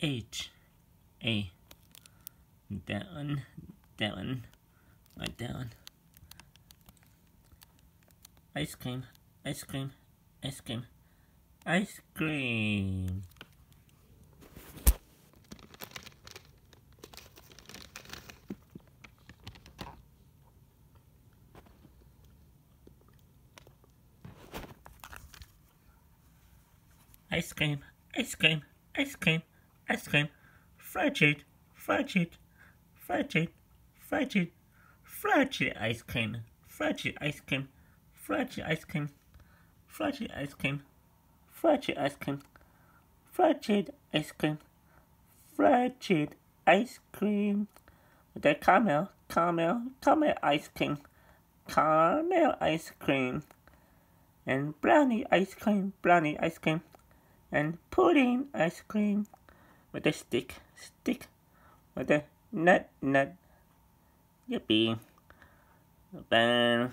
H, A, down, down, right down. Ice cream, ice cream, ice cream, ice cream. Ice cream, ice cream, ice cream, ice cream, frigid, frigid, frigid, frigid, frigid ice cream, frigid ice cream, frigid ice cream, frigid ice cream, frigid ice cream, frigid ice cream, frigid ice cream, the caramel, caramel, caramel ice cream, caramel ice cream, and brownie ice cream, brownie ice cream and pudding ice cream with a stick, stick with a nut, nut. Yippee. Bang.